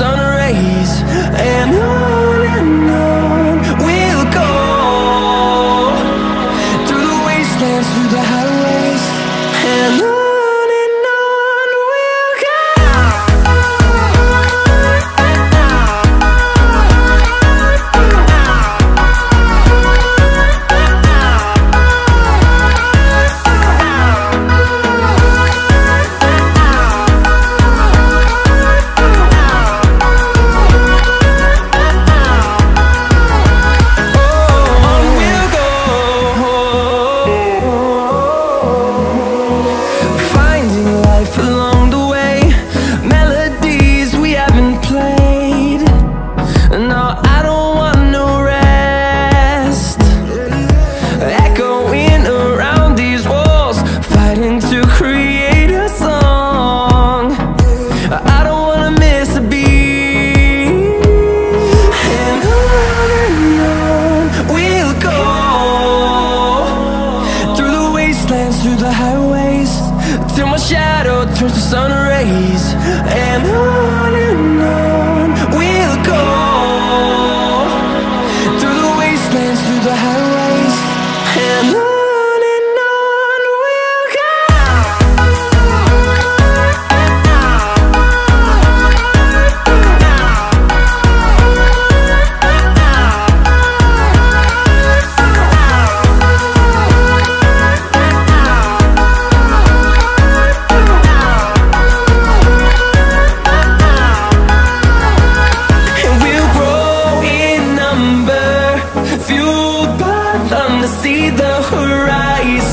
sun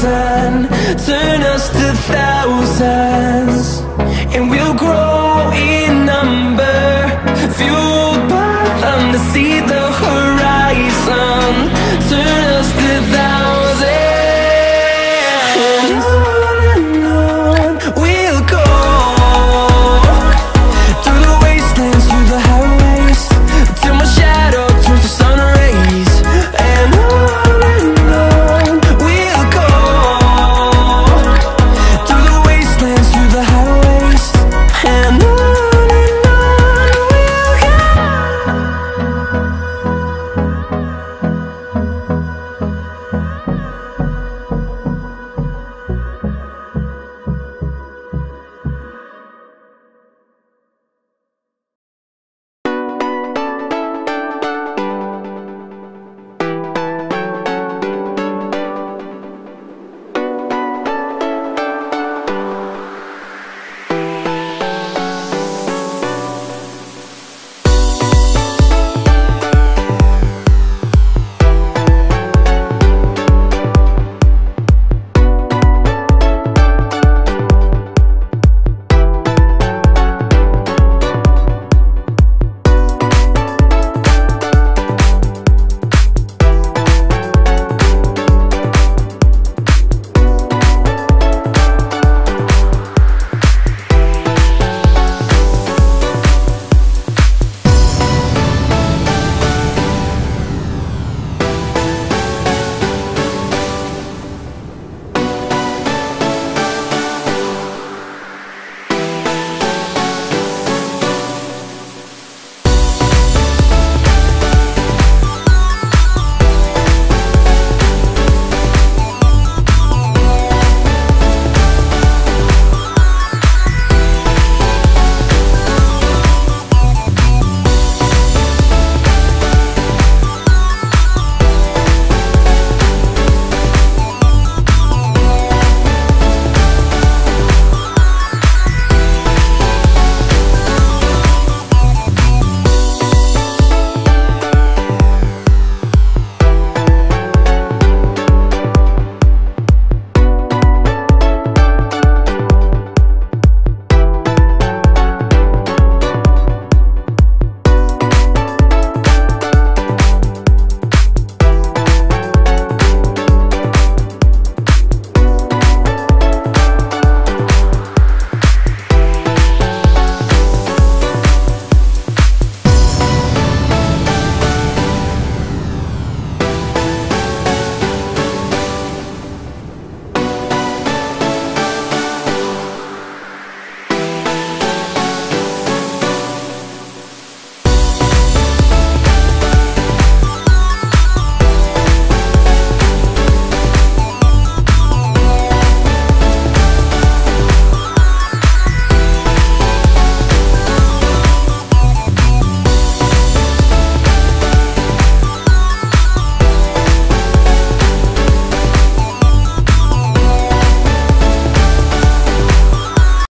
sun Turn us to thousand.